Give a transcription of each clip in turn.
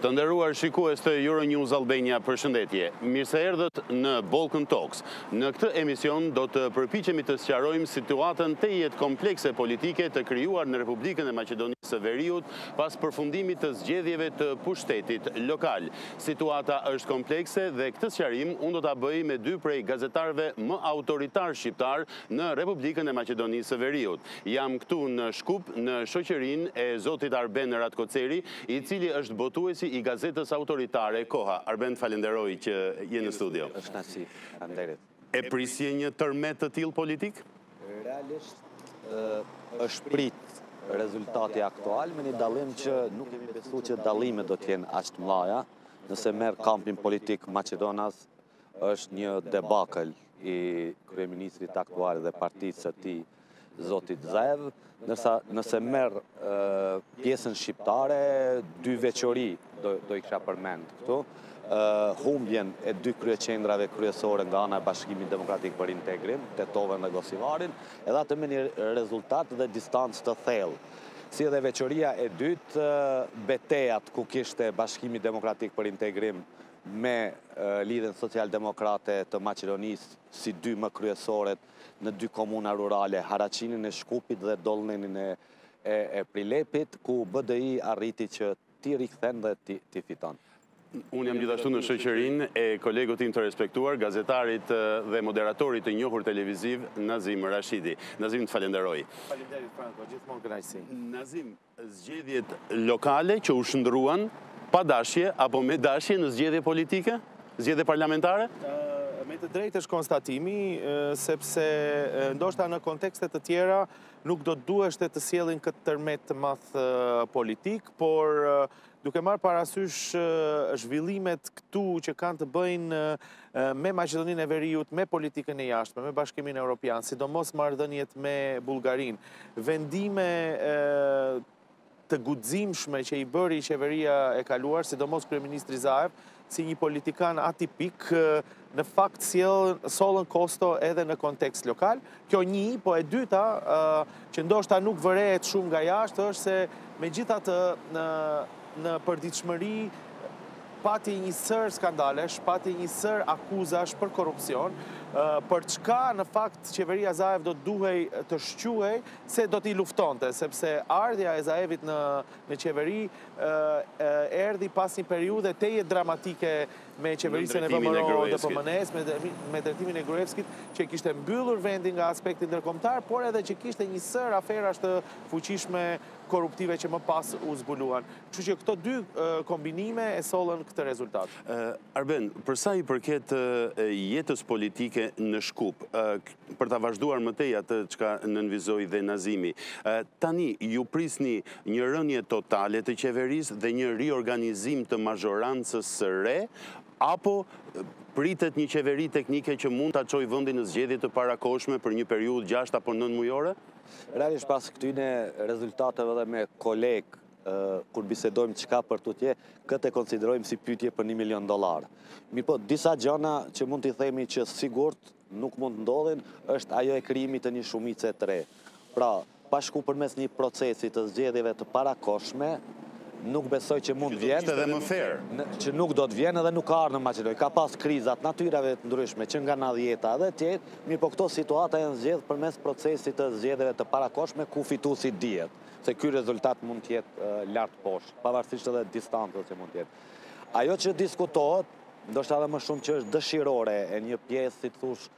Të nderuar shikues të Euronews Albania, përshëndetje. Mirë se erdhët në Balkan Talks. Në këtë emision do të përpiqemi të sqarojmë situatën tejet komplekse politike të krijuar në Republikën e Maqedonisë së Veriut Pas përfundimit të zgjedhjeve të pushtetit lokal, situata është komplekse dhe këtë sqarim unë do ta bëj me dy prej gazetarëve më autoritarë shqiptarë në Republikën e Maqedonisë së Veriut. Jam këtu në Shkup, në shoqërinë e zotit Arben Ratkoceri, i cili është botuesi i gazetës autoritare Koha. Arben, të falenderoj që je në studio. Është kënaqësi. Faleminderit. E prisje një tërmet të tillë politik? Realisht, është prit rezultati aktual, me një dallim që nuk kemi besu që dallimet do t'jenë aq t'mdhaja, nëse merr kampin politik maqedonas, është një debakël i kryeministrit aktual dhe partisë të tij, zotit Zaev, ndërsa nëse merr pjesën shqiptare, dy veçori do i kësha përmend këtu, humbjen e dy kryeqendrave kryesore nga ana e Bashkimit Demokratik për Integrim, Tetovën dhe Gostivarin, edhe atë me një rezultat dhe distancë të thellë. Si edhe veçoria e dytë, betejat ku kishte Bashkimi Demokratik për Integrim me Lidhjen Socialdemokrate të Maqedonisë si dy më kryesoret në dy komuna rurale, Haraçinin e Shkupit dhe Dollnenin e Prilepit, ku BDI arriti që t'i rikthen dhe t'i fiton. Unë jam gjithashtu në shoqërinë e kolegut tim të respektuar, gazetarit dhe moderatorit të njohur televiziv, Nazim Rashidi. Nazim, të falenderoj. Faleminderit, Franko, gjithmonë kënaqësi. Nazim, zgjedhjet lokale që u shndërruan pa dashje apo me dashje në zgjedhje politike, zgjedhje parlamentare? Me të drejtë është konstatimi, sepse ndoshta në kontekste të tjera nuk do të duheshte të sjellin këtë tërmet të madh politik, por Duke marrë parasysh zhvillimet këtu që kanë të bëjnë me Maqedoninë e Veriut, me politikën e jashtme, me Bashkimin Europian, sidomos marrëdhëniet me Bullgarinë, vendime të guximshme që i bëri qeveria e kaluar, sidomos Kryeministri Zaev, Si një politikan atipik, në fakt sollën kosto edhe në kontekst lokal. Kjo një, po e dyta, që ndoshta nuk vërehet shumë nga jashtë, është se megjithatë në përditshmëri pati një sërë skandalesh, pati një sërë akuzash për korrupsion, për çka në fakt qeveria Zaev do të duhej të shquhej se do t'i luftonte, sepse ardhja e Zaevit në në qeveri erdhi pas një periudhe tejet dramatike me qeverisjen e VMRO-DPMNE-së, me drejtimin e Gruevskit, që kishte mbyllur vendin nga aspekti ndërkombëtar, por edhe që kishte një sërë aferash të fuqishme korruptive që më pas u zbuluan. Kështu që këto dy kombinime e sollën këtë rezultat. Arben, përsa i përket jetës politike në Shkup, për ta vazhduar më tej atë çka nënvizoi dhe Nazimi. Tani ju prisni një rënie totale të qeverisë dhe një riorganizim të mazhorancës së re apo pritet një qeveri teknike që mund ta çojë vendin në zgjedhje të parakohshme për një periudhë 6 apo 9 mujore? Realisht pas këtyne rezultateve dhe me kolegë kur bisedojmë çka për të tje, këtë e konsiderojmë si pyetje për një milion dolarë. Mirëpo, disa gjana që mund t'i themi që sigurt, nuk mund të ndodhin, është ajo e krijimit të një shumice të re. Pra, pa shku përmes një procesi të zgjedhjeve të parakohshme, nuk besoj që mund të vjen, që nuk do të vjen edhe nuk ka ardh në Maqedoni. Ka pas kriza të natyrave të ndryshme, që nga nandhjeta edhe tjera, mirëpo këto situata janë zgjidhë përmes procesit të zgjedhjeve të parakohshme ku fituesi dihet, se ky rezultat mund të jetë lart-poshtë, pavarësisht edhe distancës që mund të jetë. Ajo që diskutohet, Ndoshta edhe më shumë që është dëshirore e një pjesë, si të thush,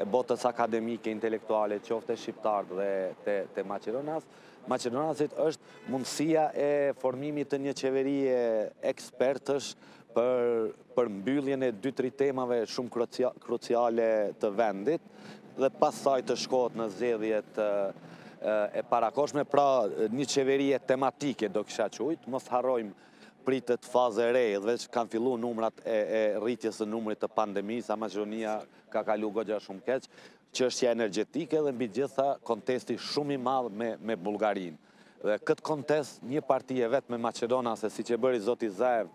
e botës akademike, intelektuale, qoftë te shqiptarët dhe te, te maqedonas, maqedonasit është mundësia e formimit të një qeverie ekspertësh për, për mbylljen e dy tri temave shumë kruciale të vendit dhe pastaj të shkohet në zgjedhjet e parakohshme, pra një qeveri tematike do kisha qujtë, mos harrojmë pritet fazë e re edhe veç kanë fillu numrat e rritjes së numrit të pandemisë, a Maqedonia ka kalu goxha shumë keq, çështja energjetike dhe mbi gjitha kontesti shumë i madh me Bullgarinë. Dhe këtë kontest një parti e vetme maqedonase, siç e bëri zoti Zaev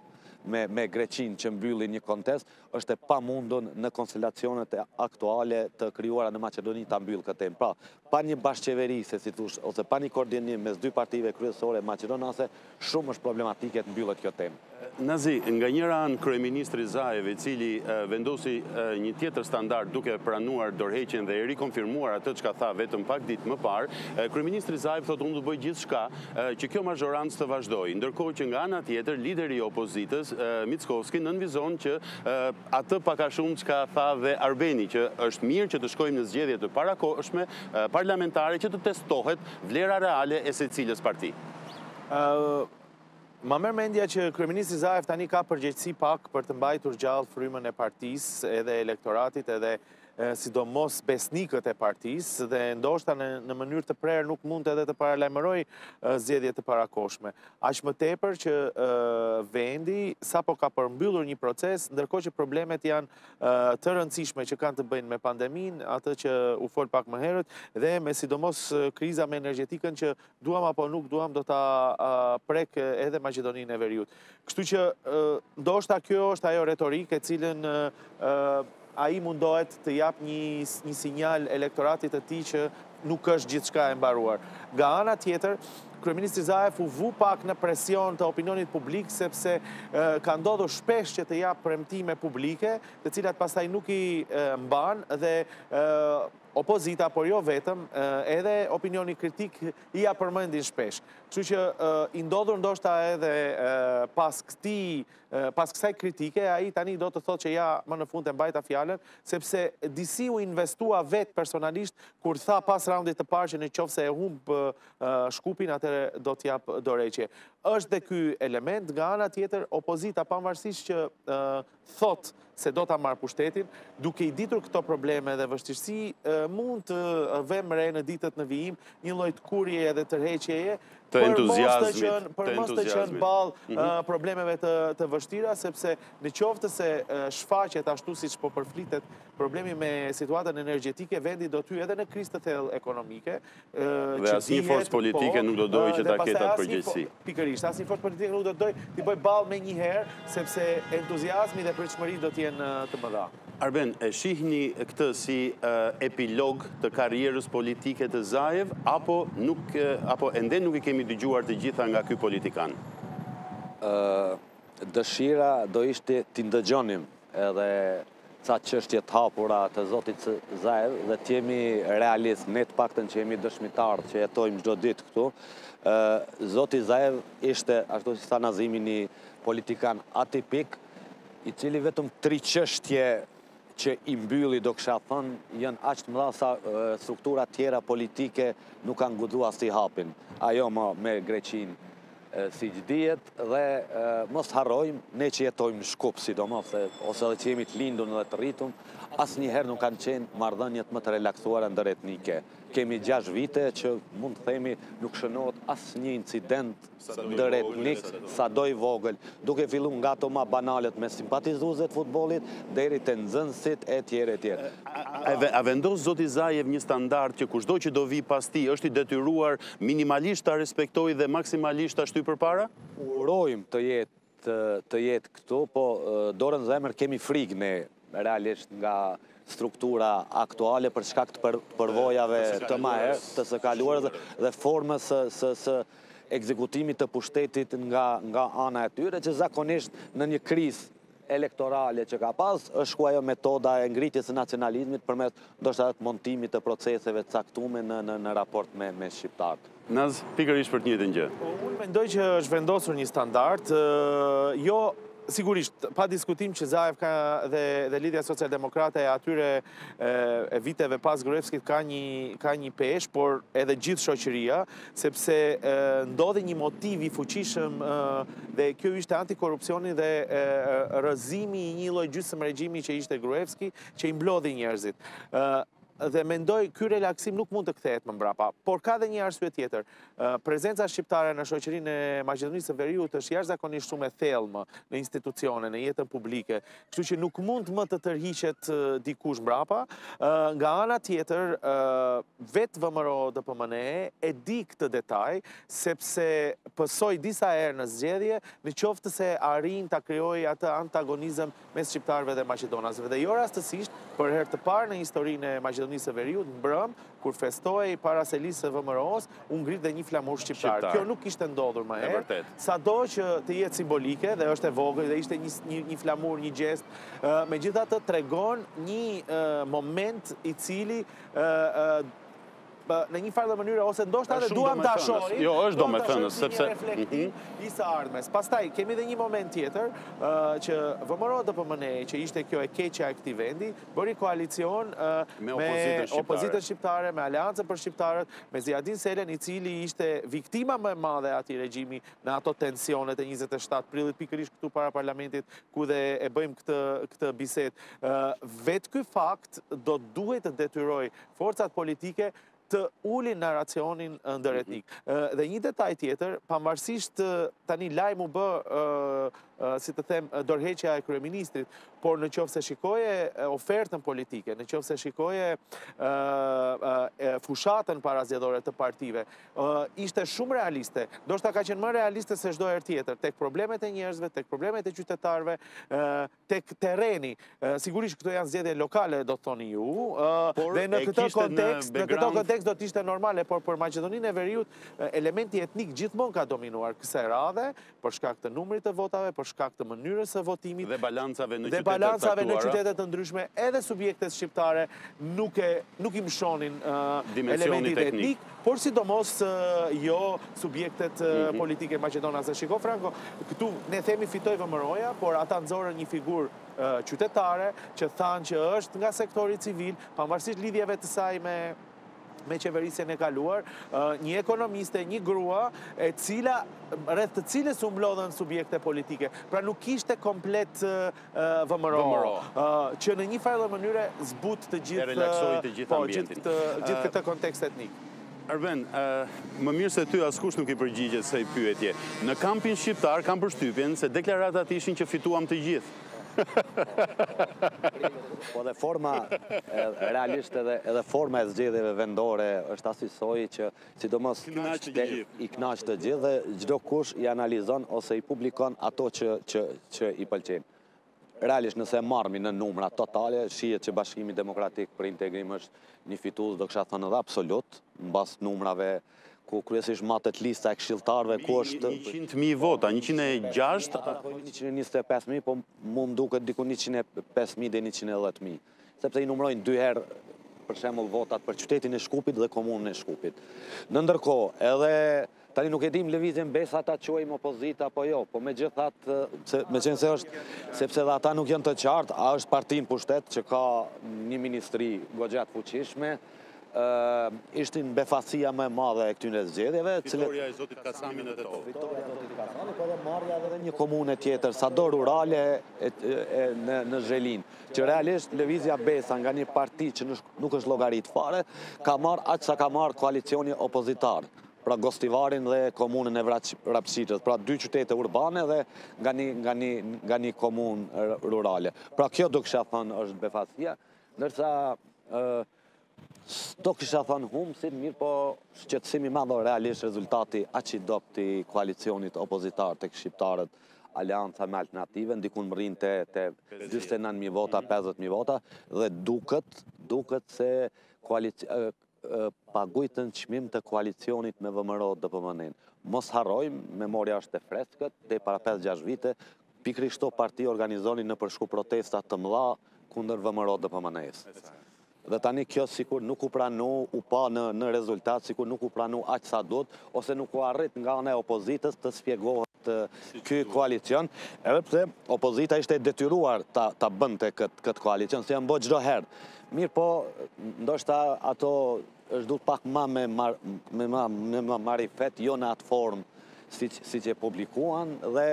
me Greqinë që mbylli një kontest, është e pamundur në konstelacionet aktuale të krijuara në Maqedoni ta mbyll këtë temë. Pra, pa një bashkëqeverisje, si thush, ose pa një koordinim mes dy partive kryesore maqedonase, shumë është problematike të mbyllet kjo temë. Nazim, nga njëra anë kryeministri Zaev, i cili vendosi një tjetër standard duke pranuar dorëheqjen dhe e rikonfirmuar atë çka tha vetëm pak ditë më parë, kryeministri Zaev thotë unë do të bëj gjithçka që kjo mazhorancë të vazhdojë, ndërkohë që nga ana tjetër lideri i opozitës, Mickoski, nënvizon që atë pak a shumë çka tha dhe Arbeni, që është mirë që të shkojmë në zgjedhje të parakohshme parlamentare që të testohet vlera reale e secilës parti. Ma merr mendja që kryeministri Zaev tani ka përgjegjësi pak për të mbajtur gjallë frymën e partisë, edhe elektoratit, edhe sidomos besnikët e partisë dhe ndoshta në mënyrë të prerë nuk mund, edhe të paralajmërojë zgjedhje të parakohshme. Aq më teper që vendi sapo ka përmbyllur një proces, ndërkohë që problemet janë të rëndësishme që kanë të bëjnë me pandeminë, atë që u fol pak më herët, dhe me sidomos kriza me energjetikën që Duam apo nuk duam do ta prekë edhe Maqedoninë e Veriut. Kështu që ndoshta kjo është ajo retorikë e cilën ai mundohet të japë një një sinjal elektoratit të tij që nuk është gjithçka e mbaruar. Nga ana tjetër, kryeministri Zaev u vu pak në presion të opinionit publik sepse ka ndodhur shpesh që të japë premtime publike, të cilat pastaj nuk i mban dhe Opozita, por jo vetëm, edhe opinioni kritik ia përmendin shpesh. Kështu që i ndodhur ndoshta edhe pas këtij, pas kësaj kritike, ai tani do të thotë që ja më në fund e mbajta fjalën, sepse disi u investua vetë personalisht kur tha pas raundit të parë që në qoftë se e humb Shkupin, atëherë do të japë dorëheqje. Është dhe ky element, nga ana tjetër, opozita pavarësisht që thotë se do ta marrë pushtetin, duke i ditur këto probleme dhe vështirësi, mund të vëmë re në ditët në vijim një lloj tkurrjeje dhe tërheqjeje të entuziazmit, për mos të qenë ballë mhm. problemeve të vështira, sepse në qoftë se shfaqet ashtu siç po përflitet problemi me situatën energjetike, vendi do të hyjë edhe në krizë të thellë ekonomike, Dhe asnjë forcë politike nuk do dojë që ta ketë atë përgjegjësi. Pikërisht, asnjë forcë politike nuk do dojë t'i bëjë ballë menjëherë, sepse entuziasmi dhe pritshmëritë do t'jenë uh, të mëdha. Arben, e shihni këtë si uh, epilog të karrierës politike të Zaev, apo, nuk, uh, apo ende nuk i kemi dëgjuar të gjitha nga ky politikan? Dëshira do ishte t'i ndëgjonim edhe Ca çështje të hapura të zotit Zaev dhe të jemi realistë, ne të paktën që jemi dëshmitarë, që jetojmë çdo ditë këtu, zoti Zaev ishte, ashtu si tha Nazimi, një politikan atipik, i cili vetëm tri çështje që i mbylli, do kisha thënë, janë aq të mëdha sa strukturat tjera politike nuk kanë guxuar t'i hapin. Ajo më me Greqinë, Siç dihet dhe mos të harrojmë, ne që jetojmë në Shkup, sidomos, ose dhe që jemi të lindun dhe të rritum, asnjëherë nuk kanë qenë marrëdhëniet më të relaksuara ndëretnike. Kemi gjashtë vite që mund të themi nuk shënohet asnjë incident ndëretnik, sado i vogël, duke fillu nga ato ma banalet me simpatizuesit e futbollit, deri te nxënësit etj etj. A vendosi zoti Zaev një standard që kushdo që do vijë pas tij është i detyruar Minimalisht ta respektojë dhe maksimalisht ta shtyjë përpara? Urojmë të jetë të jetë këtu, po dorë në zemër kemi frikë ne realisht nga struktura aktuale për shkak të përvojave të majë, të së kaluarës dhe formës së ekzekutimit të pushtetit nga ana e tyre, që zakonisht në një krizë elektorale që ka pas, është shku ajo metoda e ngritjes së nacionalizmit përmes ndoshta edhe montimit të proceseve të caktume në në në raport me me shqiptarët. Naz, pikërisht për të njëjtën gjë. Po unë mendoj që është vendosur një standard, jo sigurisht, pa diskutim që Zaev ka dhe dhe Lidhja Socialdemokrate e atyre e viteve pas Gruevskit ka një, ka një peshë, por edhe gjithë shoqëria, sepse ndodhi një motiv i fuqishëm dhe kjo ishte antikorrupsioni dhe rrëzimi i një lloj gjysmë regjimi që ishte Gruevski, që i mblodhi njerëzit dhe mendoj ky relaksim nuk mund të kthehet më mbrapa, por ka dhe një arsye tjetër. Prezenca shqiptare në shoqërinë e Maqedonisë së Veriut është jashtëzakonisht shumë e thellë në institucione, në jetën publike, kështu që nuk mund më të tërhiqet dikush mbrapa. Nga ana tjetër, vetë VMRO DPMNE e di këtë detaj, sepse pësoi disa herë në zgjedhje, në qoftë se arrin ta krijojë atë antagonizëm mes shqiptarëve dhe maqedonasve dhe jo rastësisht, për herë të parë në historinë e Maqedonisë së Veriut, mbrëmë, kur festohej para selisë së VMRO-së, u ngrit dhe një flamur shqiptar. Kjo nuk kishte ndodhur më herë, sado që të jetë simbolike dhe është e vogël dhe ishte një flamur, një gjest, megjithatë tregon një moment i cili në një farë mënyre, ose ndoshta dhe duam ta shohim, jo, është domethënëse, sepse... i së ardhmes. Pastaj, kemi dhe një moment tjetër, që VMRO DPMNE, që ishte kjo e keqja e këtij vendi, bëri koalicion me opozitën shqiptare, me Aleancën për shqiptarët, me Zijadin Selën, i cili ishte viktima më e madhe e atij regjimi në ato tensionet e 27 prillit, pikërisht këtu para parlamentit, ku dhe e bëjmë këtë bisedë. Vetë ky fakt, do duhet të detyrojë forcat politike të ulin narracionin ndëretnik. Dhe një detaj tjetër, pavarësisht tani lajm u bë, si të them, dorëheqja e kryeministrit, por në qoftë se shikoje ofertën politike, në qoftë se shikoje fushatën parazgjedhore të partive, ishte shumë realiste, ndoshta ka qenë më realiste se çdo herë tjetër, tek problemet e njerëzve, tek problemet e qytetarëve, tek terreni. Sigurisht këto janë zgjedhje lokale, do të thoni ju. Dhe në këtë kontekst, në këtë kontekst do të ishte normale, por për Maqedoninë e Veriut elementi etnik gjithmonë ka dominuar kësaj radhe, për shkak të numrit të votave, për shkak të mënyrës së votimit dhe balancave në qytete të ndryshme, edhe subjektet shqiptare nuk i mëshonin elementit etnik. por sidomos jo subjektet politike maqedonase. Shiko Franko, këtu ne themi fitoi VMRO-ja, por ata nxorën një figurë qytetare që thanë që është nga sektori civil, pavarësisht lidhjeve të saj me me qeverisjen e kaluar, një ekonomiste, një grua, e cila rreth të cilës u mblodhën subjekte politike. Pra nuk ishte komplet VMRO, që në një farë mënyre zbut të gjithë... E relaksoi të gjithë ambientin. Po, gjithë këtë kontekst etnik. Arben, më mirë se ty askush nuk i përgjigjet kësaj pyetje. Në kampin shqiptar kam përshtypjen se deklaratat ishin që fituam të gjithë. Po dhe forma, realisht edhe forma e zgjedhjeve vendore është asisoj që Sidomos i kënaq të gjithë dhe çdokush i analizon ose i publikon ato që që që i pëlqejnë. Realisht nëse marrim në numra totale, shihet që Bashkimi Demokratik për Integrim është një fitues, do kisha thënë edhe absolut, mbas numrave ku kryesisht matet lista e këshilltarëve ku është 100.000 vota, 106 125.000, po mu më duket diku 105.000 deri 110.000. sepse i numërojnë dy herë për shembull votat për qytetin e Shkupit dhe komunën e Shkupit. Në ndërkohë, edhe tani nuk e dimë Lëvizjen Besa ta quajmë opozitë apo jo, po megjithatë, meqenëse është, sepse dhe ata nuk janë të qartë, a është parti në pushtet që ka një ministri goxha të fuqishme, Ishte befasia më e madhe e këtyre zgjedhjeve. Fitorja e Zotit Kasami në Tetovë. Fitorja e Zotit Kasami, po dhe marrja dhe një komune tjetër, sado rurale në Zhelinë, që realisht Lëvizja Besa nga një parti që nuk është llogaritë fare, ka marrë aq sa ka marrë koalicioni opozitar, pra Gostivarin dhe komunën e Vrapçishtit, pra dy qytete urbane dhe nga një komunë rurale. Pra kjo do kësha thënë është befasia, Ndërsa, do kisha thënë humbësit, mirëpo shqetësim i madh o realisht rezultati aq i dobët i koalicionit opozitar tek shqiptarët Aleanca me Alternativën, dikund mbërrin te 49.000 vota, 50.000 vota, dhe duket, duket se Paguajtën një çmim të koalicionit me VMRO-DPMNE-n. Mos harrojmë, memoria është e freskët, deri para pesë-gjashtë vite, pikërisht këto parti organizonin nëpër Shkup protesta të mëdha kundër VMRO-DPMNE-së. Dhe tani kjo sikur nuk u pranu, u pa në, në rezultat, sikur nuk u pranu aq sa duhet, ose nuk u arrit nga ana e opozitës të shpjegohet ky koalicion, edhe pse opozita ishte e detyruar ta, ta bënte këtë, këtë koalicion, si është bo çdo herë. Mirëpo, ndoshta ato është dashtë pak ma me marifet, jo në atë formë siç e publikuan, dhe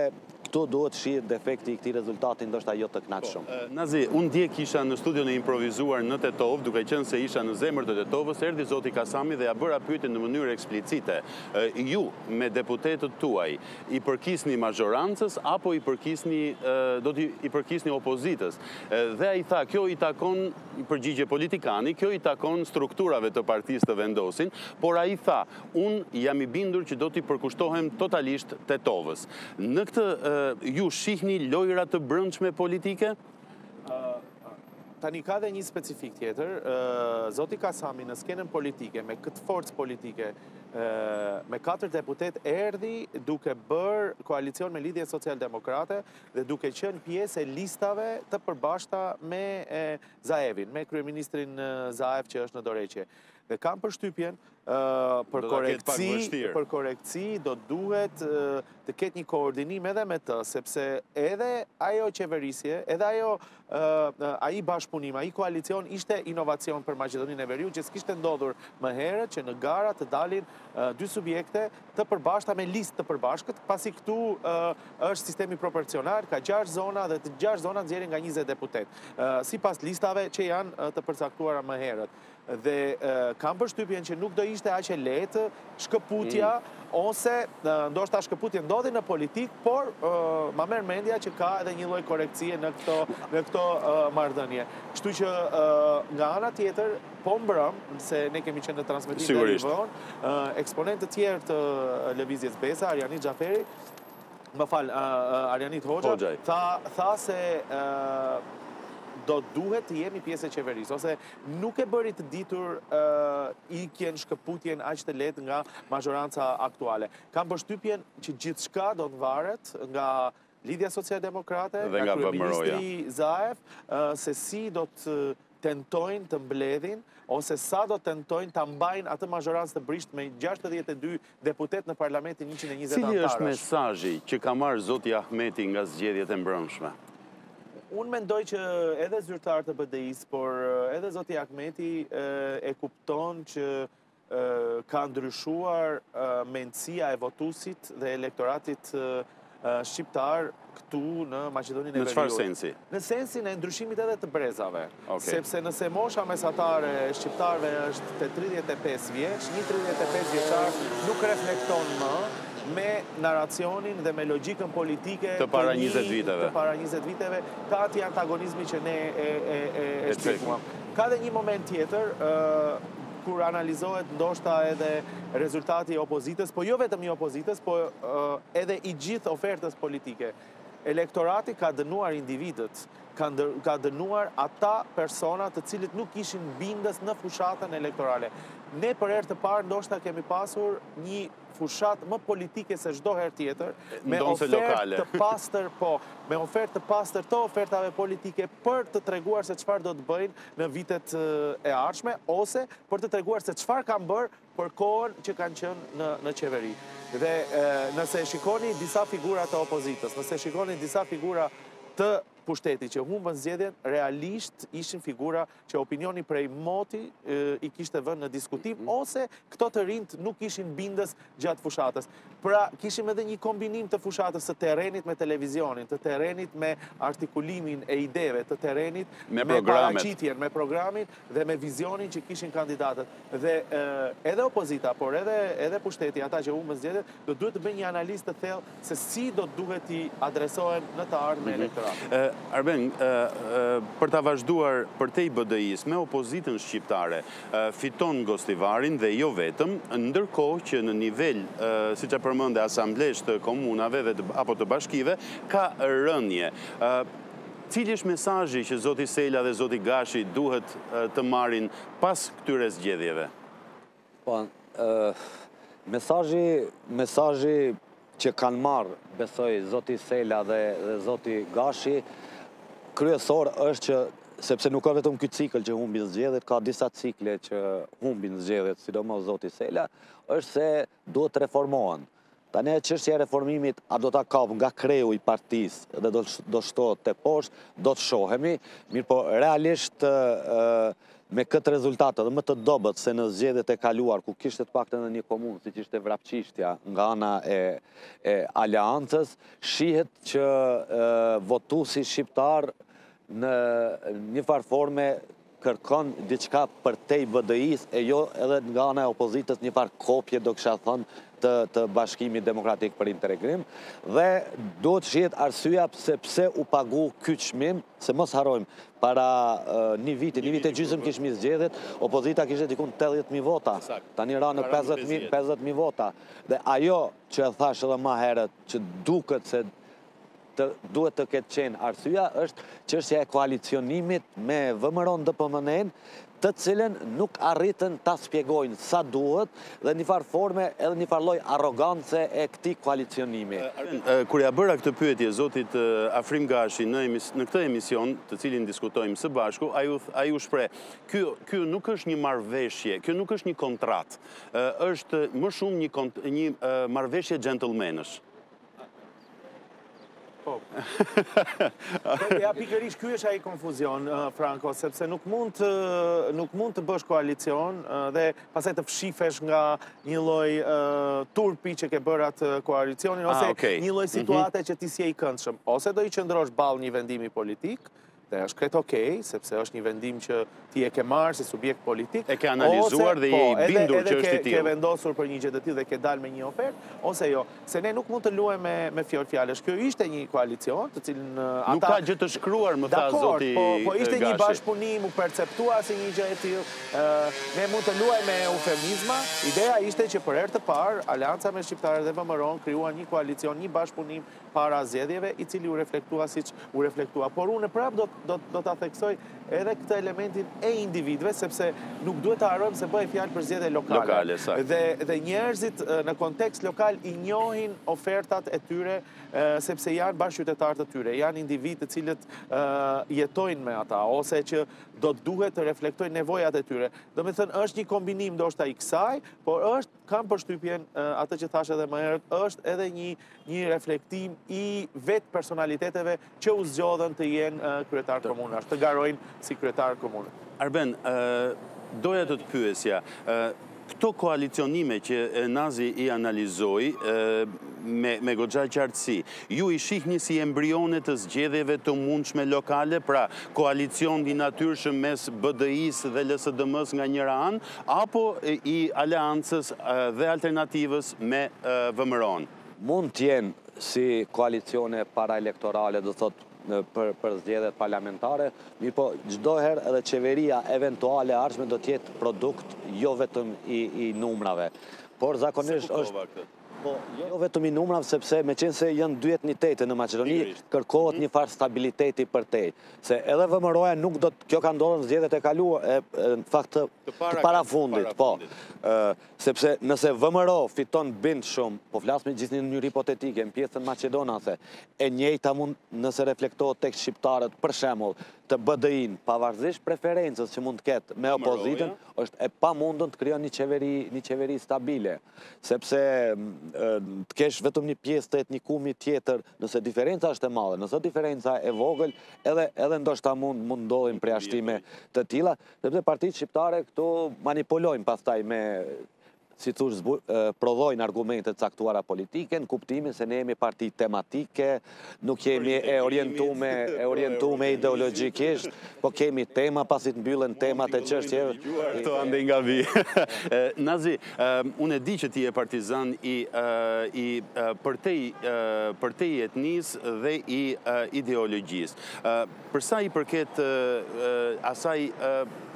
këtu duhet të shihet defekti i këtij rezultati, ndoshta jo të kënaqshëm. Po, Nazi, unë dje kur isha në studion e improvizuar në Tetovë, duke qenë se isha në zemër të Tetovës, erdi zoti Kasami dhe ia bëra pyetjen në mënyrë eksplicite, ju me deputetët tuaj, i përkisni mazhorancës apo i përkisni, do t'i përkisni opozitës? Dhe ai tha, kjo i takon, përgjigje politikani, kjo i takon strukturave të partisë të vendosin, por ai tha, unë jam i bindur që do t'i përkushtohem totalisht Tetovës. Në këtë, ju shihni lojëra të brendshme politike? Tani ka edhe një specifikë tjetër, zoti Kasami në skenën politike, me këtë forcë politike, me katër deputetë erdi duke bërë koalicion me Lidhjen Socialdemokrate, dhe duke qenë pjesë e listave të përbashkëta me Zaevin, me kryeministrin Zaev që është në dorëheqje. Dhe kam përshtypjen për korrektësi do duhet të ketë një koordinim edhe me të, sepse edhe ajo qeverisje, edhe ajo ai bashkëpunim, ai koalicion ishte inovacion për Maqedoninë e Veriut që s'kishte ndodhur më herët që në gara të dalin dy subjekte të përbashkëta me listë të përbashkët, pasi këtu është sistemi proporcional, ka 6 zona dhe të 6 zona nxjerrin nga 20 deputetë, sipas listave që janë të përcaktuara më herët. Dhe kam përshtypjen që nuk do ishte aq e lehtë shkëputja mm. ose ndoshta shkëputje ndodhin në politikë, por ma merr mendja që ka edhe një lloj korrektësie në këto në këto marrëdhënie. Kështu që nga ana tjetër po mbrëm se ne kemi qenë në transmetim të rivonë, eksponentë të tjerë të Lëvizjes Besa, Arianit Xhaferi, më fal, Arianit Hoxha, tha se do duhet të jemi pjesë e qeverisë, ose nuk e bëri të ditur ikjen, shkëputjen aq të lehtë nga mazhoranca aktuale. Kam përshtypjen që gjithçka do të varet nga Lidhja Socialdemokrate, nga kryeministri Zaev, se si do të tentojnë të mbledhin, ose sa do të tentojnë ta mbajnë atë mazhorancë të brishtë me 62 deputetë në parlamentin njëqind e njëzet anëtarësh. Cili është mesazhi që ka marrë zoti Ahmeti nga zgjedhjet e mbrëmshme? Unë mendoj që edhe zyrtarë të BDI-së, por edhe zoti Ahmeti e kupton që ka ndryshuar mendësia e votuesit dhe elektoratit shqiptarë këtu në Maqedoninë e Veriut. Në çfarë sensi? Në sensin e ndryshimit edhe të brezave. Sepse nëse mosha mesatare e shqiptarëve është te 35 vjeç, një 35 vjeçar nuk reflekton më me narracionin dhe me logjikën politike të para 20 viteve. Të para 20 viteve ka atë antagonizmi që ne e e e Ka dhe një moment tjetër, kur analizohet ndoshta edhe rezultati i opozitës, po jo vetëm i opozitës, po edhe i gjithë ofertës politike. Elektorati ka dënuar individët, ka, ka dënuar ata persona të cilët nuk ishin bindës në fushatën elektorale. Ne për herë të parë ndoshta kemi pasur një fushatë më politike se çdo herë tjetër, me ofertë të pastër, po, me ofertë të pastër të ofertave politike për të treguar se çfarë do të bëjnë në vitet e ardhshme ose për të treguar se çfarë kanë bërë për kohën që kanë qenë në në qeveri. Dhe nëse shikoni disa figura të opozitës, nëse shikoni disa figura të pushtetit që humbën zgjedhjen, realisht ishin figura që opinioni prej moti i kishte vënë në diskutim, mhm. ose këto të rinjtë nuk ishin bindës gjatë fushatës. Pra, kishim edhe një kombinim të fushatës së terrenit me televizionin, të terrenit me artikulimin e ideve, të terrenit me paraqitjen, me programin dhe me vizionin që kishin kandidatët. Dhe edhe opozita, por edhe pushteti, ata që humbën zgjedhjet, do duhet të bëjnë një analizë të thellë se si do duhet t'i adresohen në të ardhmen mhm. elektoratit. Arben, për ta vazhduar përtej BDI-së me opozitën shqiptare, fiton Gostivarin dhe jo vetëm, ndërkohë që në nivel, siç e përmende, asamblesh të komunave apo të bashkive, ka rënie. Cili është mesazhi që Zoti Sela dhe Zoti Gashi duhet të marrin pas këtyre zgjedhjeve? Po, mesazhi, mesazhi që kanë marrë, besoj, zoti Sela dhe, dhe zoti Gashi, kryesor është që, sepse nuk ka vetëm ky cikël që humbin zgjedhjet, ka disa cikle që humbin zgjedhjet, sidomos zoti Sela, është se duhet të reformohen. Tani e çështja e reformimit a do ta kapë nga kreu i partisë dhe do shtohet te poshtë, do ta shohim, mirëpo realisht me këtë rezultat edhe më të dobët se në zgjedhjet e kaluara ku kishte të paktën edhe një komunë siç ishte Vrapçishtja nga ana e Aleancës, shihet që votuesi shqiptar në një farë forme kërkon diçka përtej BDI-së e jo edhe nga ana e opozitës një farë kopje do kisha thënë të Bashkimit Demokratik për Integrim dhe duhet të shihet arsyja pse pse u pagu ky çmim, se mos harrojmë para një viti, një vit e gjysmë kishmi zgjedhjet, opozita kishte diku në 80.000 vota. Tani ra në 50.000 50.000 vota. Dhe ajo që e thash edhe ma herët, që duket se duhet të ketë qenë arsyja është çështja e koalicionimit me VMRO-DPMNE-në, të cilën nuk arritën ta spjegojnë sa duhet dhe një farë forme edhe një farë lloj arrogance e këtij koalicionimi. Kur ia bëra këtë pyetje zotit Afrim Gashi në në këtë emision, të cilin diskutojmë së bashku, ai u ai u shpreh, kjo nuk është një marrëveshje, kjo nuk është një kontratë. Është më shumë një një marrëveshje xhentëlmenësh. Po. Ja pikërisht ky është ai konfuzion Franko, sepse nuk mund të nuk mund të bësh koalicion dhe pastaj të fshihesh nga një lloj turpi që ke bërë atë koalicionin ah, ose një lloj mhm. situate që ti s'je i këndshëm. Ose do i qëndrosh ballë një vendimi politik, Dhe është krejt okej, sepse është një vendim që ti e ke marrë si subjekt politik. E ke analizuar dhe je i po, bindur që është i tillë. Edhe ke vendosur për një gjë të tillë dhe ke dalë me një ofertë, ose jo. Se ne nuk mund të luajmë me, me lojë fjalësh. Kjo ishte një koalicion, të cilin uh, ata... Nuk ka gjë të shkruar, më tha zoti po, po ishte uh, një bashkëpunim, u perceptua si një gjë e tillë. Uh, ne mund të luajmë me eufemizma. Ideja ishte që për herë të parë, Aleanca për Shqiptarët dhe VMRO-ja krijuan një koalicion, një bashkëpunim para zgjedhjeve, i cili u reflektua siç u reflektua. Por unë prapë do do do ta theksoj edhe këtë elementin e individëve, sepse nuk duhet të harrojmë se bëhej fjalë për zgjedhje lokale. lokale sa. Dhe dhe njerëzit në kontekst lokal i njohin ofertat e tyre sepse janë bashkëqytetarë të tyre, janë individë të cilët jetojnë me ata ose që do të duhet të reflektojnë nevojat e tyre. Domethënë është një kombinim ndoshta i kësaj, por është kam përshtypjen, atë që thashë edhe më herët, është edhe një, një reflektim i vetë personaliteteve që u zgjodhen të jenë kryetar komunash, të garojnë si kryetar komunë. Arben, doja të të pyesja, këto koalicionime që Nazi i analizoi me, me goxha qartësi, ju i shihni si embrione të zgjedhjeve të mundshme lokale, pra koalicion i natyrshëm mes BDI-së dhe LSDM-së nga njëra anë, Apo i aleancës dhe alternativës me VMRO-në. Mund të jenë si koalicione paraelektorale, do thotë për zgjedhjet parlamentare, mirëpo çdo herë edhe qeveria eventuale e ardhshme do të jetë produkt jo vetëm i numrave, por zakonisht është. Po, jo vetëm i numrave, sepse meqenëse janë dy entitete në Maqedoni, kërkohet njëfarë stabiliteti përtej. Se edhe VMRO-ja nuk do të kjo ka ndodhur në zgjedhjet e kaluara, e në fakt të, të parafundit, po. sepse nëse VMRO fiton bindshëm, po flasim gjithnjë në mënyrë hipotetike, në pjesën maqedonase, e njëjta mund nëse reflektohet tek shqiptarët, për shembull, te BDI-ja, pavarësisht preferencës që mund të ketë me opozitën, është e pamundur të krijohet një qeveri, një qeveri stabile. Sepse të kesh vetëm një pjesë të etnikumit tjetër, nëse diferenca është e madhe, nëse diferenca e vogël, edhe, edhe ndoshta mund të ndodhin përjashtime të tilla, sepse partitë shqiptare këtu manipulojnë pastaj me si të thuash, prodhojnë argumente të caktuara politike, në kuptimin se ne jemi parti tematike, Nuk jemi e orientume, e orientume ideologjikisht, po kemi tema, pasi të mbyllen temat e çështje. Këto ande nga vi. Nazim, unë e di që ti je partizan i, i përtej, përtej etnisë dhe i ideologjisë. Për sa i përket asaj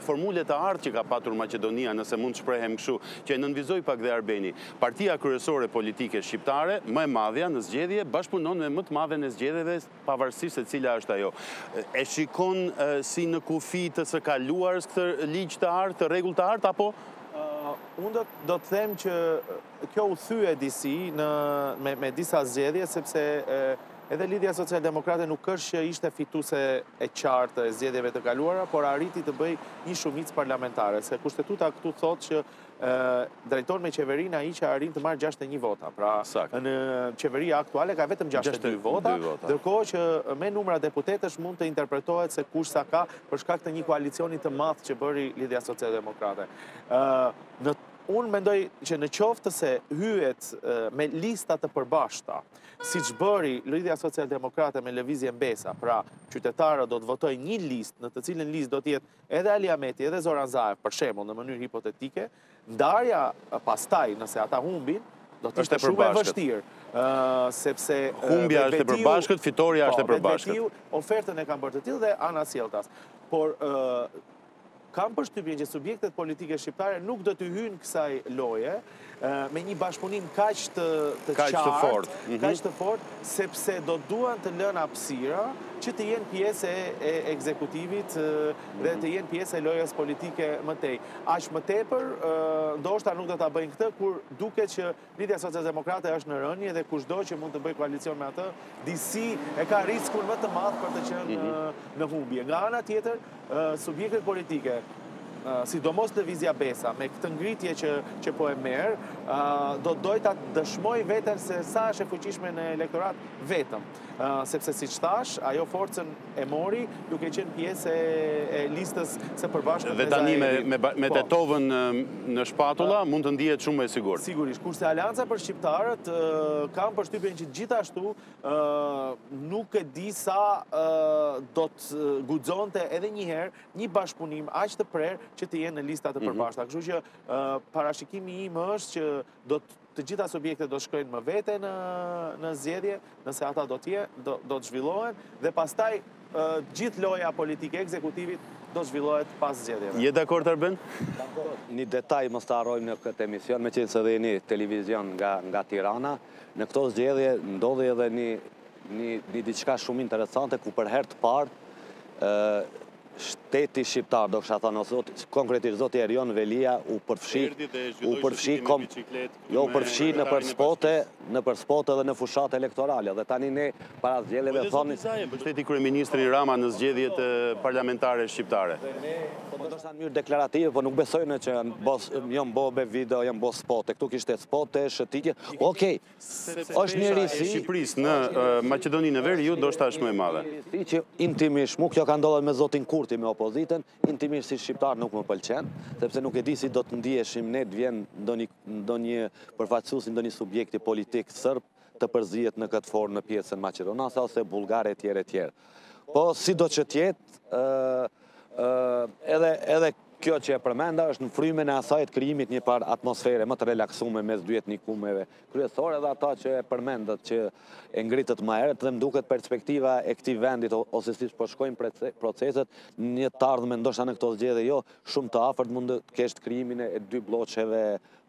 formule të artë që ka patur Maqedonia, nëse mund të shprehem kështu, që e nënvizoi pak dhe Arbeni, partia kryesore politike shqiptare, më e madhja në zgjedhje, bashkëpunon me më të madhen e zgjedhjeve, pavarësisht se cila është ajo. E shikon si në kufi të së kaluarës këtë ligj të artë, rregull të artë apo Unë do të them që kjo u thye disi me, me disa zgjedhje sepse Edhe Lidhja Socialdemokrate nuk është që ishte fituese e qartë e zgjedhjeve të kaluara, por arriti të bëjë një shumicë parlamentare, se Kushtetuta këtu thotë që drejton me qeverinë ai që arrin të marrë 61 vota. Pra, qeveria aktuale ka vetëm 62 vota, ndërkohë që me numra deputetësh mund të interpretohet se kush sa ka për shkak të një koalicioni të madh që bëri Lidhja Socialdemokrate. Unë mendoj që në qoftë se hyet me lista të përbashkëta, siç bëri Lidhja Socialdemokrate me Lëvizjen Besa, pra qytetarët do të votojnë një listë, në të cilën listë do të jetë edhe Ali Ahmeti, edhe Zoran Zaev, për shembull, në mënyrë hipotetike, ndarja pastaj, nëse ata humbin, do të ishte shumë e vështirë, sepse humbja është e përbashkët, fitorja është e po, përbashkët. Ofertën e kanë bërë të tillë dhe anasjelltas. Por Kam përshtypjen që subjektet politike shqiptare nuk do t'i hyjnë kësaj loje me një bashkëpunim kaq të qartë, kaq të fortë, mhm. sepse do duan të lënë hapësira që të jenë pjesë e ekzekutivit dhe mhm. të jenë pjesë e lojës politike më tej. Aq më tepër, ndoshta nuk do ta bëjnë këtë kur duket që Lidhja Socialdemokrate është në rënie dhe kushdo që mund të bëjë koalicion me atë, disi e ka riskun më të madh për të qenë mhm. në humbje. Nga ana tjetër, subjektet politike, sidomos Lëvizja Besa, me këtë ngritje që, që po e merr, do të dojë të dëshmoj vetën se sa është e fuqishme në elektorat vetëm. sepse siç thashë, ajo forcën e morri duke qenë pjesë e listës së përbashkët. Dhe tani me po. Tetovën në shpatulla, po. mund të ndihet shumë më e sigurt. Sigurisht, kurse Aleanca për Shqiptarët, kam përshtypjen që gjithashtu nuk e di sa do të guxonte edhe një herë një bashkëpunim aq të prerë që të jenë në lista të përbashkëta. Kështu që parashikimi im është që do të Të gjitha subjektet do shkojnë më vete në në zgjedhje, nëse ata do të jenë, do do të zhvillohen dhe pastaj gjithë loja politike e ekzekutivit do të zhvillohet pas zgjedhjeve. Je dakord Arben? Një detaj mos ta harrojmë në këtë emision, meqenëse dhe jeni televizion nga nga Tirana, në këto zgjedhje ndodhi edhe një një një diçka shumë interesante ku për herë të parë ë Shteti shqiptar do kisha thënë konkretisht zoti Erion Veliaj u përfshi u përfshi jo u përfshi nëpër spote nëpër spote dhe në fushatë elektorale dhe tani ne para zgjedhjeve thonë shteti kryeministri Rama në zgjedhjet parlamentare shqiptare. Po do në mënyrë deklarative, po nuk besoj në që janë bo, janë bo me video, janë bo spote. Këtu kishte spote, shëtitje. Okej, Është një risi. Shqipërisë në Maqedoninë e Veriut, ndoshta është më e madhe. Intimisht, mu kjo ka ndodh edhe me zotin Kurti me opozitën, intimisht si shqiptar nuk më pëlqen, sepse nuk e di si do të ndiheshim ne të vjen ndonjë përfaqësues i ndonjë subjekti politik serb të përzihet në këtë formë në pjesën maqedonase ose bullgare e tjerë e tjerë. Po, sido që të jetë, edhe Kjo që e përmenda është në frymën e asaj të krijimit një farë atmosfere më të relaksume mes dy etnikumeve kryesore dhe ata që e përmenda që e ngritët më herët dhe më duket perspektiva e këtij vendit ose siç po shkojnë proceset një t'ardhme ndoshta në këto zgjedhje jo shumë të afërt mund të ketë krijimin e dy blloqeve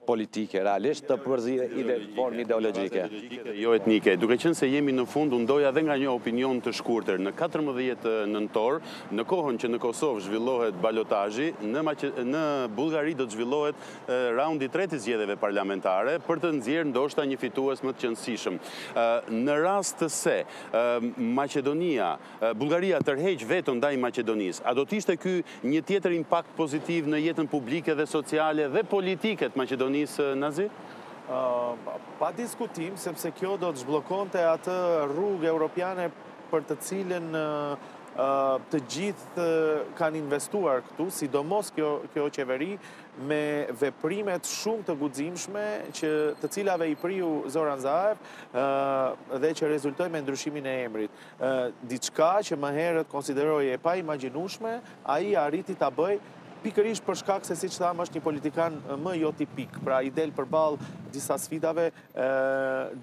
politike, realisht të përzierë edhe në formë ideologjike. Dhe jo etnike. Duke qenë se jemi në fund, unë doja dhe nga një opinion të shkurtër. Në katërmbëdhjetë nëntor, në kohën që në Kosovë zhvillohet balotazhi, në në Bullgari do të zhvillohet raundi i tretë i zgjedhjeve parlamentare, për të nxjerrë ndoshta një fitues më të qënësishëm. Në rast se Maqedonia, Bullgaria tërheq veton ndaj Maqedonisë, a do të ishte ky Një tjetër impakt pozitiv në jetën publike dhe sociale dhe politike të Maqedonisë, Nazi? Pa diskutim, sepse kjo do të zhbllokonte atë rrugë europiane për të cilën të gjithë kanë investuar këtu, sidomos kjo kjo qeveri me veprimet shumë të guximshme që të cilave i priu Zoran Zaev dhe që rezultoi me ndryshimin e emrit. Diçka që më herët konsiderohej e paimagjinueshme, ai arriti ta bëjë pikërisht për shkak se siç thamë është një politikan më jo tipik, pra i del përballë disa sfidave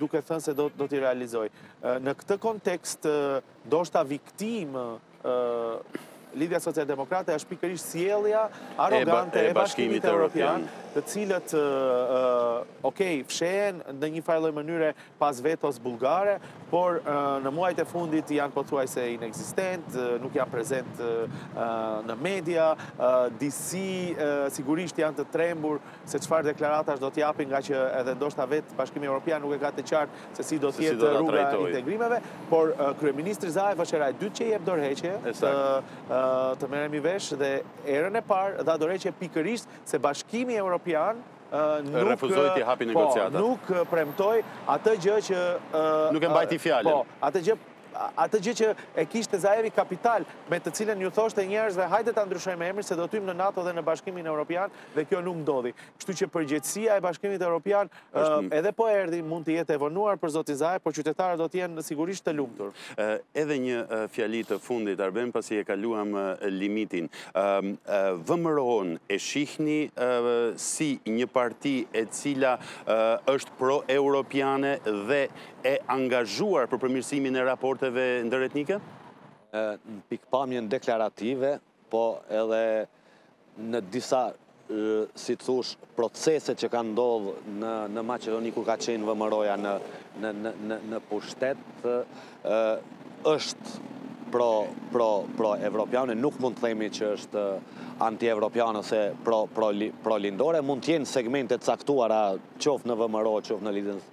duke thënë se do t'i realizojë. Në këtë kontekst, ndoshta viktimë Lidhja Socialdemokrate është pikërisht sjellja arrogante e, Bashkimit Europian, të cilët, uh, uh, ok, fshehen në një farë lloj mënyre pas vetos bullgare, por në muajt e fundit janë pothuajse inekzistentë, nuk janë prezent në media, disi sigurisht janë të trembur se çfarë deklaratash do të japin, ngaqë edhe ndoshta vetë Bashkimi Europian nuk e ka të qartë se si do të jetë rruga e integrimeve, por kryeministri Zaev është hera e dytë që jep dorëheqje, të merremi vesh dhe herën e parë dha dorëheqje pikërisht se Bashkimi Europian refuzoi t'i hapë negociatat. Po, nuk premtoi atë gjë që... Nuk e mbajti fjalën. Po, atë gjë atë gjë që e kishte Zaevi kapital me të cilën u thoshte njerëzve hajde ta ndryshojmë emrin se do të hyjmë në NATO dhe në Bashkimin Evropian dhe kjo nuk ndodhi. Kështu që përgjegjësia e Bashkimit Evropian edhe po erdhi mund të jetë e vonuar për zotin Zaev, por qytetarët do të jenë sigurisht të lumtur. Edhe një fjali të fundit, Arben, pasi e kaluam limitin. VMRO-n e shihni si një parti e cila është pro-europiane dhe e angazhuar për përmirësimin e raporteve ndëretnike? Në pikëpamjen deklarative, Po edhe në disa si të thush proceset që kanë ndodhë në, në Maqedoni kur ka qenë VMRO-ja në, në, në, në, në pushtet, është pro, pro, pro evropiane, nuk mund të themi që është anti-evropiane ose pro, pro, pro lindore, mund të jenë segmente të caktuara qoftë në VMRO, qoftë në lidhën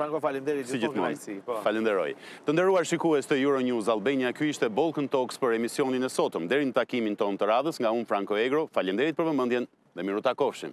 Franko faleminderit gjithmonë kënaqësi. Po. Falënderoj. Të nderuar shikues të Euronews Albania, ky ishte Balkan Talks për emisionin e sotëm. Deri në takimin tonë të radhës nga unë Franko Egro, faleminderit për vëmendjen dhe mirutakofshim.